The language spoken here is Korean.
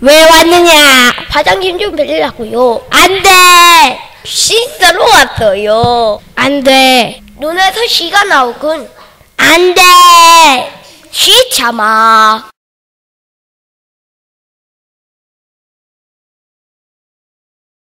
왜 왔느냐? 화장실 좀 빌리려고요. 안 돼! 씻으러 왔어요. 안 돼! 눈에서 씨가 나오군. 안 돼! 쉬 참아.